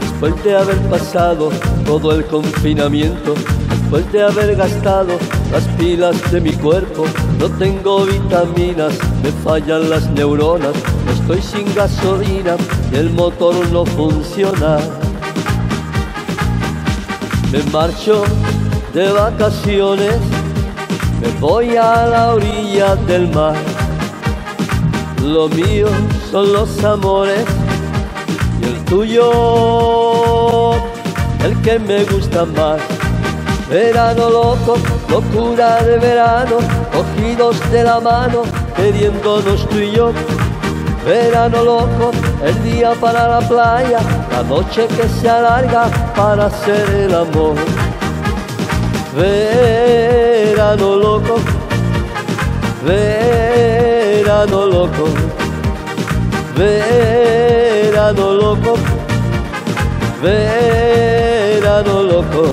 Después de haber pasado todo el confinamiento, después de haber gastado las pilas de mi cuerpo, no tengo vitaminas, me fallan las neuronas, estoy sin gasolina y el motor no funciona. Me marcho de vacaciones, me voy a la orilla del mar. Lo mío son los amores y el tuyo, el que me gusta más. Verano loco, locura de verano, cogidos de la mano, queriéndonos tú y yo. Verano loco, el día para la playa, la noche que se alarga para hacer el amor. Verano loco, verano loco, verano loco, verano loco.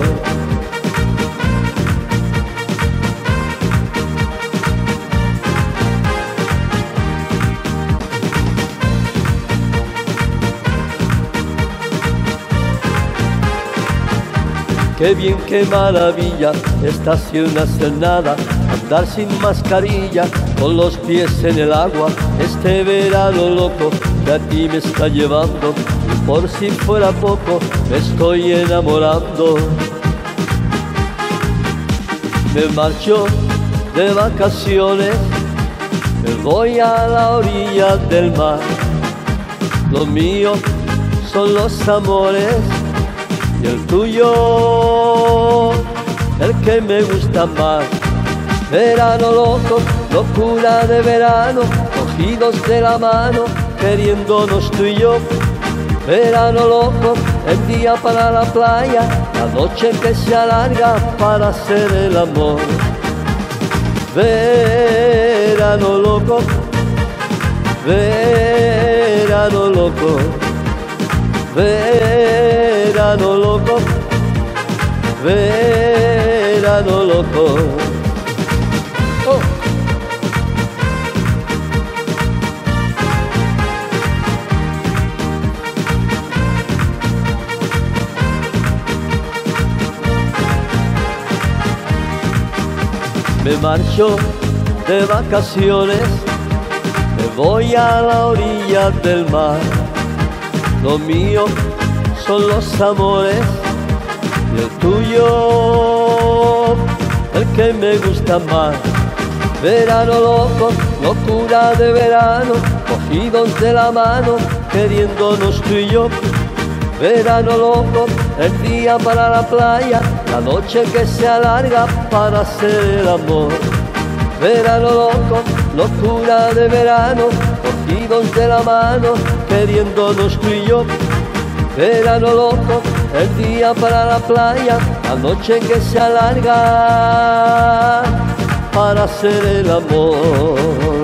Qué bien, qué maravilla, estación hacer nada, andar sin mascarilla, con los pies en el agua, este verano loco que aquí me está llevando, por si fuera poco, me estoy enamorando. Me marcho de vacaciones, me voy a la orilla del mar, lo mío son los amores y el tuyo, el que me gusta más. Verano loco, locura de verano, cogidos de la mano, queriéndonos tú y yo. Verano loco, el día para la playa, la noche que se alarga para hacer el amor. Verano loco, verano loco loco, verano loco. Me marcho de vacaciones, me voy a la orilla del mar lo mío son los amores y el tuyo, el que me gusta más. Verano loco, locura de verano, cogidos de la mano, queriéndonos tú y yo. Verano loco, el día para la playa, la noche que se alarga para hacer el amor. Verano loco, locura de verano, cogidos de la mano, queriéndonos tú y yo. Verano loco, el día para la playa, la noche que se alarga para hacer el amor.